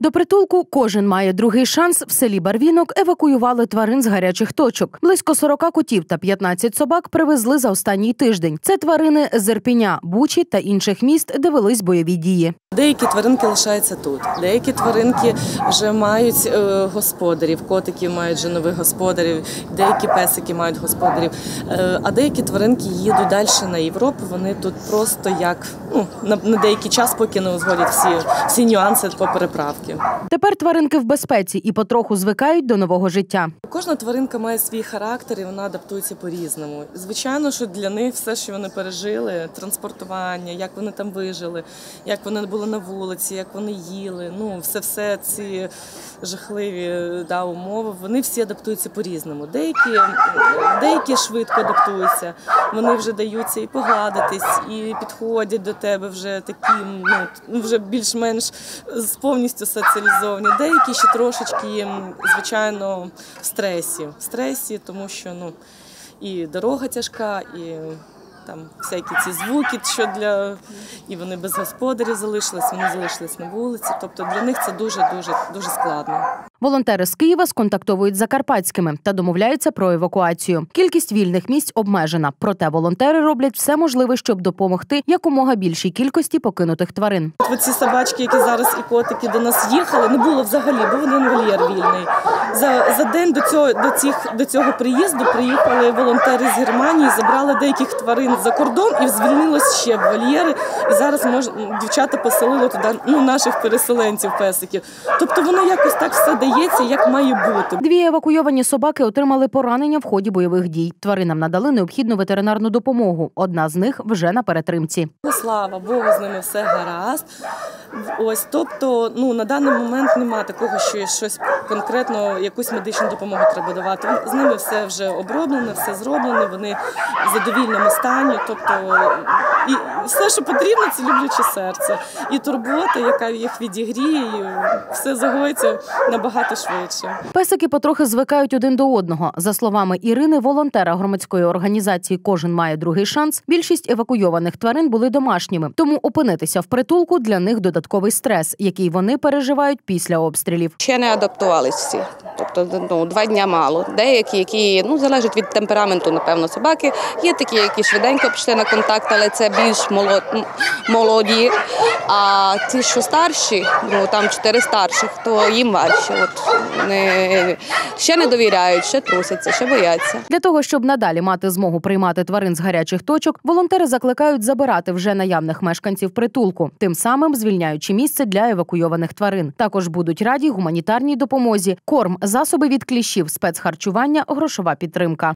До притулку кожен має другий шанс. В селі Барвінок евакуювали тварин з гарячих точок. Близько 40 котів та 15 собак привезли за останній тиждень. Це тварини з Ірпіня, Бучі та інших міст, де велись бойові дії. Деякі тваринки лишаються тут, деякі тваринки вже мають е, господарів, котики мають вже нових господарів, деякі песики мають господарів. Е, а деякі тваринки їдуть далі на Європу. Вони тут просто як ну на, деякий час, поки не узгодять всі, всі нюанси по переправки. Тепер тваринки в безпеці і потроху звикають до нового життя. Кожна тваринка має свій характер і вона адаптується по-різному. Звичайно, що для них все, що вони пережили, транспортування, як вони там вижили, як вони були на вулиці, як вони їли. Ну, все, все ці жахливі да, умови. Вони всі адаптуються по-різному. Деякі, деякі швидко адаптуються, вони вже даються і погладитись, і підходять до тебе вже такі, ну вже більш-менш з повністю соціалізовані. Деякі ще трошечки, звичайно, в стресі. В стресі, тому що ну і дорога тяжка, і там всякі ці звуки, що для і вони без господарів залишились, вони залишились на вулиці. Тобто для них це дуже дуже дуже складно. Волонтери з Києва сконтактовують з закарпатськими та домовляються про евакуацію. Кількість вільних місць обмежена, проте волонтери роблять все можливе, щоб допомогти якомога більшій кількості покинутих тварин. От ці собачки, які зараз і котики до нас їхали, не було взагалі, був один вольєр вільний. За за день до цього до цих до цього приїзду приїхали волонтери з Германії, забрали деяких тварин за кордон і звільнилось ще вольєри. І зараз мож, дівчата поселили туди ну, наших переселенців, песиків. Тобто воно якось так все дається, як має бути. Дві евакуйовані собаки отримали поранення в ході бойових дій. Тваринам надали необхідну ветеринарну допомогу. Одна з них вже на перетримці. Ну, слава Богу, з ними все гаразд. Ось, тобто, ну на даний момент немає такого, що щось конкретно, якусь медичну допомогу треба давати. З ними все вже оброблено, все зроблено. Вони в задовільному стані. Тобто, і все, що потрібно, це любляче серце. І турбота, яка їх відігріє, і все загоїться набагато швидше. Песики потрохи звикають один до одного. За словами Ірини, волонтера громадської організації Кожен має другий шанс. Bільшість евакуйованих тварин були домашніми, тому опинитися в притулку для них додатковий стрес, який вони переживають після обстрілів. Ще не адаптувалися всі. Тобто ну, два дня мало. Деякі, які ну залежать від темпераменту, напевно, собаки. Є такі, які швиденько пішли на контакт, але це більш молоді. А ті, що старші, ну там чотири старших, то їм важче. От не ще не довіряють, ще трусяться, ще бояться. Для того щоб надалі мати змогу приймати тварин з гарячих точок, волонтери закликають забирати вже наявних мешканців притулку, тим самим звільняючи місце для евакуйованих тварин. Також будуть раді гуманітарній допомозі, корм, засоби від кліщів, спецхарчування, грошова підтримка.